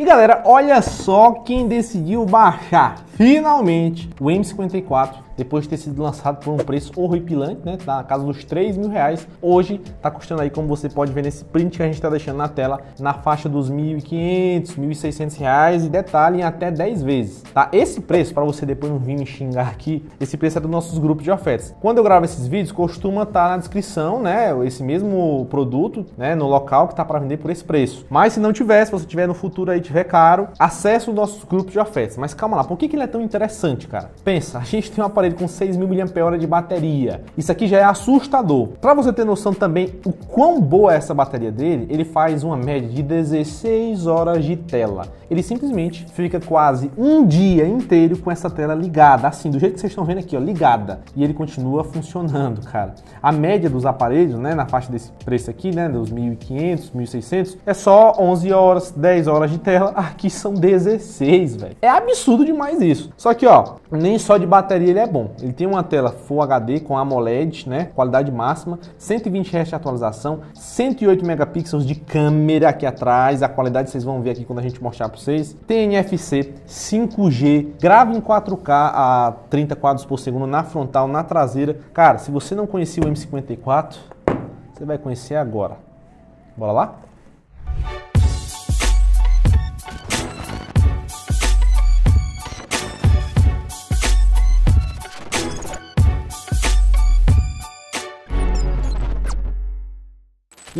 E galera, olha só quem decidiu baixar finalmente o M54 depois de ter sido lançado por um preço horripilante, né? Tá na casa dos 3 mil reais. Hoje tá custando aí, como você pode ver nesse print que a gente está deixando na tela, na faixa dos 1.500, 1.600 reais e detalhe em até 10 vezes, tá? Esse preço, para você depois não vir me xingar aqui, esse preço é dos nossos grupos de ofertas. Quando eu gravo esses vídeos, costuma estar tá na descrição, né? Esse mesmo produto, né? No local que tá para vender por esse preço. Mas se não tiver, se você tiver no futuro aí tiver caro, acesse os nossos grupos de ofertas. Mas calma lá, por que, que ele é tão interessante, cara? Pensa, a gente tem um aparelho com 6 mil mAh de bateria. Isso aqui já é assustador. Para você ter noção também o quão boa é essa bateria dele, ele faz uma média de 16 horas de tela. Ele simplesmente fica quase um dia inteiro com essa tela ligada, assim, do jeito que vocês estão vendo aqui, ó, ligada. E ele continua funcionando, cara. A média dos aparelhos, né, na faixa desse preço aqui, né, dos 1.500, 1.600, é só 11 horas, 10 horas de tela. Aqui são 16, velho. É absurdo demais isso. Só que, ó, nem só de bateria ele é bom. Ele tem uma tela Full HD com AMOLED, né? Qualidade máxima, 120 Hz de atualização, 108 megapixels de câmera aqui atrás. A qualidade vocês vão ver aqui quando a gente mostrar para vocês. Tem NFC, 5G, grava em 4K a 30 quadros por segundo na frontal, na traseira. Cara, se você não conhecia o M54, você vai conhecer agora. Bora lá?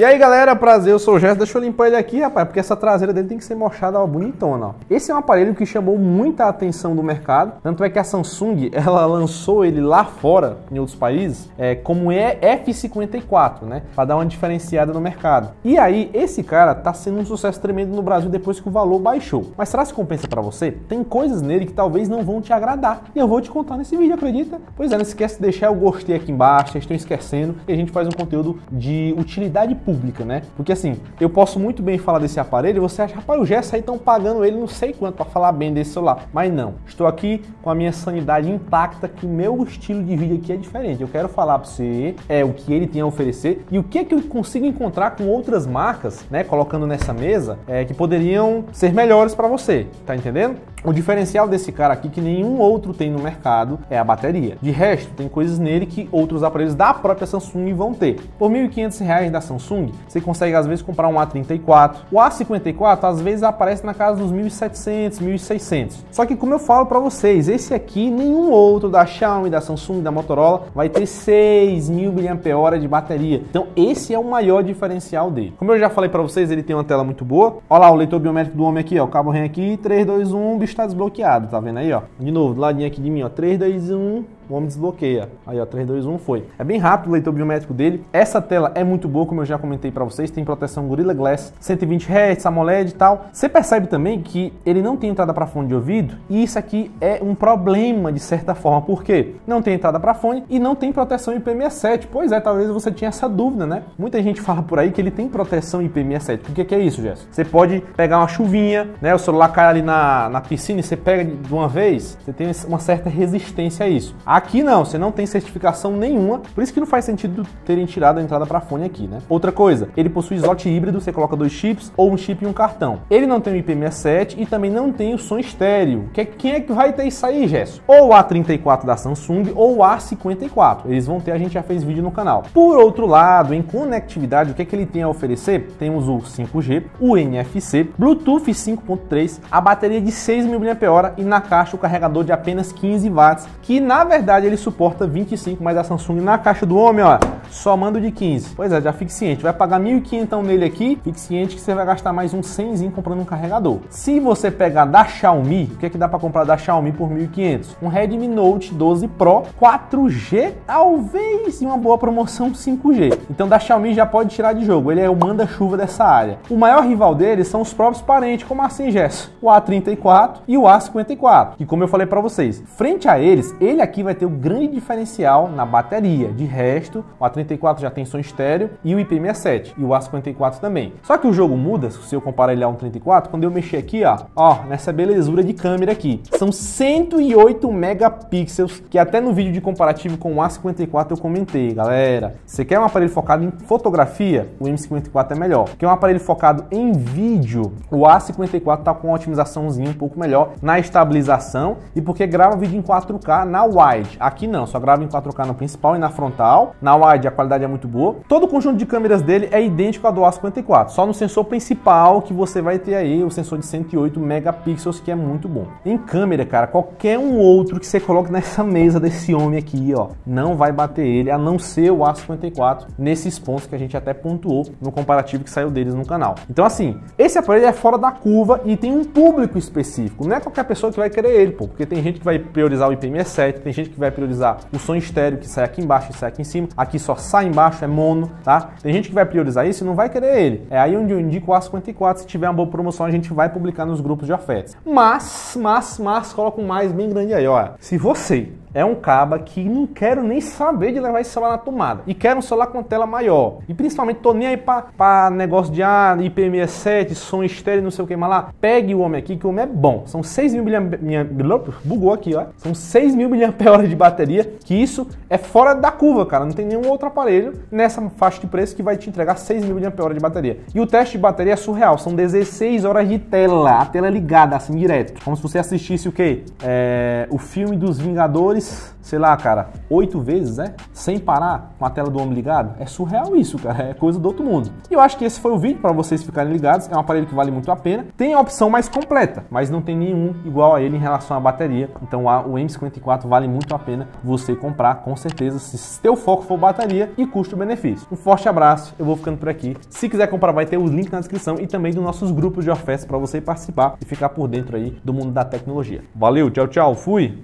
E aí galera, prazer, eu sou o Gerson, deixa eu limpar ele aqui, rapaz, porque essa traseira dele tem que ser mostrada ó, bonitona. Ó. Esse é um aparelho que chamou muita atenção do mercado, tanto é que a Samsung, ela lançou ele lá fora, em outros países, é, como é F54, né, para dar uma diferenciada no mercado. E aí, esse cara tá sendo um sucesso tremendo no Brasil depois que o valor baixou. Mas será que compensa para você? Tem coisas nele que talvez não vão te agradar, e eu vou te contar nesse vídeo, acredita? Pois é, não esquece de deixar o gostei aqui embaixo, vocês estão esquecendo, e a gente faz um conteúdo de utilidade pública, né? Porque assim, eu posso muito bem falar desse aparelho e você acha, rapaz, o Gerson aí estão pagando ele não sei quanto para falar bem desse celular. Mas não, estou aqui com a minha sanidade intacta, que meu estilo de vídeo aqui é diferente. Eu quero falar para você é o que ele tem a oferecer e o que é que eu consigo encontrar com outras marcas, né? Colocando nessa mesa, é, que poderiam ser melhores para você, tá entendendo? O diferencial desse cara aqui que nenhum outro tem no mercado é a bateria. De resto, tem coisas nele que outros aparelhos da própria Samsung vão ter. Por R$ 1.500 da Samsung, você consegue às vezes comprar um A34. O A54 às vezes aparece na casa dos 1.700, 1.600. Só que como eu falo para vocês, esse aqui nenhum outro da Xiaomi, da Samsung, da Motorola vai ter 6.000 mAh de bateria. Então esse é o maior diferencial dele. Como eu já falei para vocês, ele tem uma tela muito boa. Olha lá o leitor biométrico do homem aqui, ó, o cabo REM aqui, 3, 2, 1, está desbloqueado, tá vendo aí, ó? De novo, do ladinho aqui de mim, ó, 3, 2, 1, o homem desbloqueia. Aí, ó, 3, 2, 1, foi. É bem rápido o leitor biométrico dele. Essa tela é muito boa, como eu já comentei para vocês, tem proteção Gorilla Glass, 120 Hz, AMOLED e tal. Você percebe também que ele não tem entrada para fone de ouvido, e isso aqui é um problema de certa forma, porque não tem entrada para fone e não tem proteção IP67. Pois é, talvez você tinha essa dúvida, né? Muita gente fala por aí que ele tem proteção IP67. O que, que é isso, Jess? Você pode pegar uma chuvinha, né? O celular cai ali na, na piscina e você pega de uma vez, você tem uma certa resistência a isso. Aqui não, você não tem certificação nenhuma, por isso que não faz sentido terem tirado a entrada para fone aqui, né? Outra coisa, ele possui slot híbrido, você coloca dois chips ou um chip e um cartão. Ele não tem o IP67 e também não tem o som estéreo. Que, quem é que vai ter isso aí, Gesso? Ou o A34 da Samsung ou o A54. Eles vão ter, a gente já fez vídeo no canal. Por outro lado, em conectividade, o que é que ele tem a oferecer? Temos o 5G, o NFC, Bluetooth 5.3, a bateria de 6 mil mAh e na caixa o carregador de apenas 15 watts, que na verdade ele suporta 25, mas a Samsung na caixa do homem, ó, só manda de 15. Pois é, já fique ciente, vai pagar 1.500 nele aqui, fique ciente que você vai gastar mais um 100 comprando um carregador. Se você pegar da Xiaomi, o que é que dá para comprar da Xiaomi por 1.500? Um Redmi Note 12 Pro 4G, talvez em uma boa promoção 5G. Então da Xiaomi já pode tirar de jogo, ele é o manda-chuva dessa área. O maior rival dele são os próprios parentes, como assim, Gesso? O A34 e o A54, que como eu falei para vocês, frente a eles, ele aqui vai ter o grande diferencial na bateria. De resto, o A34 A34 já tem som estéreo e o IP67 e o A54 também. Só que o jogo muda, se eu comparar ele a um 34, quando eu mexer aqui, ó, ó, nessa belezura de câmera aqui, são 108 megapixels, que até no vídeo de comparativo com o A54 eu comentei, galera. Você quer um aparelho focado em fotografia? O M54 é melhor. Quer um aparelho focado em vídeo? O A54 tá com uma otimizaçãozinha um pouco melhor na estabilização e porque grava vídeo em 4K na wide. Aqui não, só grava em 4K no principal e na frontal. Na wide a qualidade é muito boa. Todo o conjunto de câmeras dele é idêntico ao do A54, só no sensor principal que você vai ter aí o sensor de 108 megapixels que é muito bom. Em câmera, cara, qualquer um outro que você coloque nessa mesa desse homem aqui, ó, não vai bater ele, a não ser o A54 nesses pontos que a gente até pontuou no comparativo que saiu deles no canal. Então assim, esse aparelho é fora da curva e tem um público específico. Não é qualquer pessoa que vai querer ele, pô, porque tem gente que vai priorizar o IP67, tem gente que vai priorizar o som estéreo que sai aqui embaixo e sai aqui em cima. Aqui só sai embaixo, é mono, tá? Tem gente que vai priorizar isso e não vai querer ele. É aí onde eu indico o A54. Se tiver uma boa promoção, a gente vai publicar nos grupos de ofertas. Mas, mas, mas, coloca um mais bem grande aí, ó. Se você é um caba que não quero nem saber de levar esse celular na tomada. E quero um celular com tela maior. E principalmente tô nem aí para negócio de ah, IP67, som estéreo, não sei o que mais lá. Pegue o homem aqui, que o homem é bom. São 6 mil mAh. Bugou aqui, ó. São 6 mil mAh de bateria. Que isso é fora da curva, cara. Não tem nenhum outro aparelho nessa faixa de preço que vai te entregar 6 mil mAh de bateria. E o teste de bateria é surreal. São 16 horas de tela. A tela ligada, assim, direto. Como se você assistisse o quê? É, o filme dos Vingadores sei lá, cara, oito vezes, né? Sem parar, com a tela do homem ligado. É surreal isso, cara. É coisa do outro mundo. E eu acho que esse foi o vídeo para vocês ficarem ligados. É um aparelho que vale muito a pena. Tem a opção mais completa, mas não tem nenhum igual a ele em relação à bateria. Então o M54 vale muito a pena você comprar, com certeza, se teu foco for bateria e custo-benefício. Um forte abraço, eu vou ficando por aqui. Se quiser comprar, vai ter o link na descrição e também dos nossos grupos de ofertas para você participar e ficar por dentro aí do mundo da tecnologia. Valeu, tchau, tchau, fui!